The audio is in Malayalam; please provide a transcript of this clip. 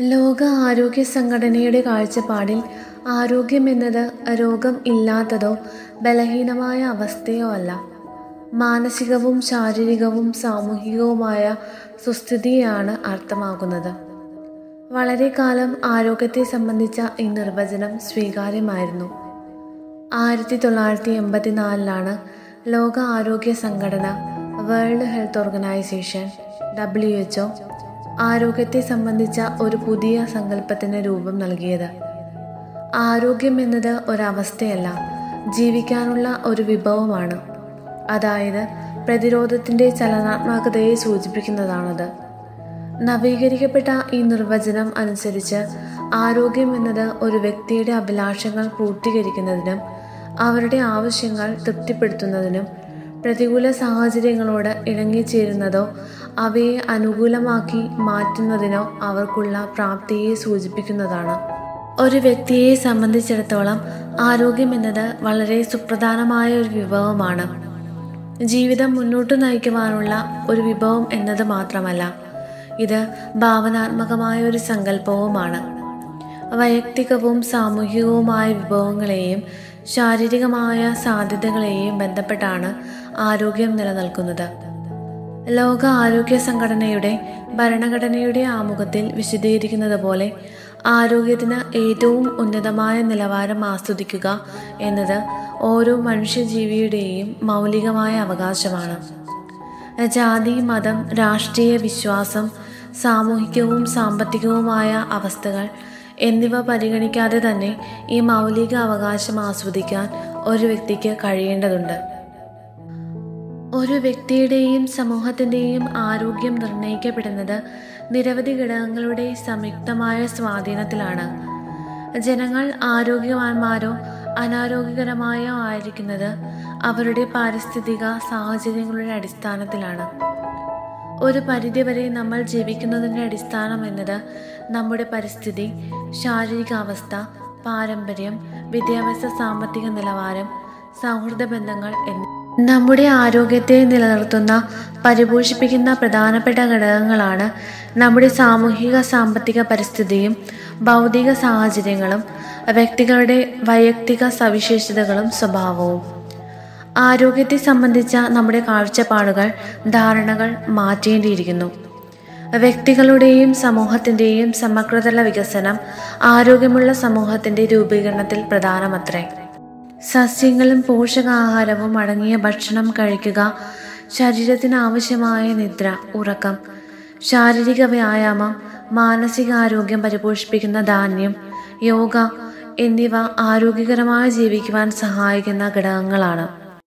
ലോക ആരോഗ്യ സംഘടനയുടെ കാഴ്ചപ്പാടിൽ ആരോഗ്യം എന്നത് രോഗം ഇല്ലാത്തതോ ബലഹീനമായ അവസ്ഥയോ അല്ല. മാനസികവും ശാരീരികവും സാമൂഹികവുമായ സുസ്ഥിതിയാണ് അർത്ഥമാക്കുന്നത്. വളരെ കാലം ആരോഗ്യത്തെ സംബന്ധിച്ച ഈ നിർവചനം സ്വീകാര്യമായിരുന്നു. ആയിരത്തി തൊള്ളായിരത്തി എൺപത്തിനാലിലാണ് ലോക ആരോഗ്യ സംഘടന world health organisation W H ആരോഗ്യത്തെ സംബന്ധിച്ച ഒരു പുതിയ സങ്കല്പത്തിന് രൂപം നൽകിയത്. ആരോഗ്യം എന്നത് ഒരവസ്ഥയല്ല ജീവിക്കാനുള്ള ഒരു വിഭവമാണ്. അതായത് പ്രതിരോധത്തിന്റെ ചലനാത്മകതയെ സൂചിപ്പിക്കുന്നതാണത്. നവീകരിക്കപ്പെട്ട ഈ നിർവചനം അനുസരിച്ച് ആരോഗ്യം എന്നത് ഒരു വ്യക്തിയുടെ അഭിലാഷങ്ങൾ പൂർത്തീകരിക്കുന്നതിനും അവരുടെ ആവശ്യങ്ങൾ തൃപ്തിപ്പെടുത്തുന്നതിനും പ്രതികൂല സാഹചര്യങ്ങളോട് ഇണങ്ങിച്ചേരുന്നതോ അവയെ അനുകൂലമാക്കി മാറ്റുന്നതിനോ അവർക്കുള്ള പ്രാപ്തിയെ സൂചിപ്പിക്കുന്നതാണ്. ഒരു വ്യക്തിയെ സംബന്ധിച്ചിടത്തോളം ആരോഗ്യം എന്നത് വളരെ സുപ്രധാനമായ ഒരു വിഭവമാണ്. ജീവിതം മുന്നോട്ട് നയിക്കുവാനുള്ള ഒരു വിഭവം എന്നത് മാത്രമല്ല ഇത് ഭാവനാത്മകമായ ഒരു സങ്കല്പവുമാണ്. വൈയക്തികവും സാമൂഹികവുമായ വിഭവങ്ങളെയും ശാരീരികമായ സാധ്യതകളെയും ബന്ധപ്പെട്ടാണ് ആരോഗ്യം നിലനിൽക്കുന്നത്. ലോക ആരോഗ്യ സംഘടനയുടെ ഭരണഘടനയുടെ ആമുഖത്തിൽ വിശദീകരിക്കുന്നത് പോലെ ആരോഗ്യത്തിന് ഏറ്റവും ഉന്നതമായ നിലവാരം ആസ്വദിക്കുക എന്നത് ഓരോ മനുഷ്യജീവിയുടെയും മൗലികമായ അവകാശമാണ്. ജാതി മതം രാഷ്ട്രീയ വിശ്വാസം സാമൂഹികവും സാമ്പത്തികവുമായ അവസ്ഥകൾ എന്നിവ പരിഗണിക്കാതെ തന്നെ ഈ മൗലിക അവകാശം ആസ്വദിക്കാൻ ഒരു വ്യക്തിക്ക് കഴിയേണ്ടതുണ്ട്. ഒരു വ്യക്തിയുടെയും സമൂഹത്തിന്റെയും ആരോഗ്യം നിർണയിക്കപ്പെടുന്നത് നിരവധി ഘടകങ്ങളുടെ സംയുക്തമായ സ്വാധീനത്തിലാണ്. ജനങ്ങൾ ആരോഗ്യവാന്മാരോ അനാരോഗ്യകരമായോ ആയിരിക്കുന്നത് അവരുടെ പാരിസ്ഥിതിക സാഹചര്യങ്ങളുടെ അടിസ്ഥാനത്തിലാണ്. ഒരു പരിധിവരെ നമ്മൾ ജീവിക്കുന്നതിന്റെ അടിസ്ഥാനം എന്നത് നമ്മുടെ പരിസ്ഥിതി ശാരീരികാവസ്ഥ പാരമ്പര്യം വിദ്യാഭ്യാസ സാമ്പത്തിക നിലവാരം സൗഹൃദ ബന്ധങ്ങൾ എന്നിവ നമ്മുടെ ആരോഗ്യത്തെ നിലനിർത്തുന്ന പരിപോഷിപ്പിക്കുന്ന പ്രധാനപ്പെട്ട ഘടകങ്ങളാണ് നമ്മുടെ സാമൂഹിക സാമ്പത്തിക പരിസ്ഥിതിയും ഭൗതിക സാഹചര്യങ്ങളും വ്യക്തികളുടെ വൈയക്തിക സവിശേഷതകളും സ്വഭാവവും. ആരോഗ്യത്തെ സംബന്ധിച്ച നമ്മുടെ കാഴ്ചപ്പാടുകൾ ധാരണകൾ മാറ്റേണ്ടിയിരിക്കുന്നു. വ്യക്തികളുടെയും സമൂഹത്തിന്റെയും സമഗ്രതല വികസനം ആരോഗ്യമുള്ള സമൂഹത്തിന്റെ രൂപീകരണത്തിൽ പ്രധാനമത്രേ. സസ്യങ്ങളും പോഷകാഹാരവും അടങ്ങിയ ഭക്ഷണം കഴിക്കുക ശരീരത്തിന് ആവശ്യമായ നിദ്ര ഉറക്കം ശാരീരിക വ്യായാമം മാനസികാരോഗ്യം പരിപോഷിപ്പിക്കുന്ന ധാന്യം യോഗ എന്നിവ ആരോഗ്യകരമായി ജീവിക്കുവാൻ സഹായിക്കുന്ന ഘടകങ്ങളാണ്.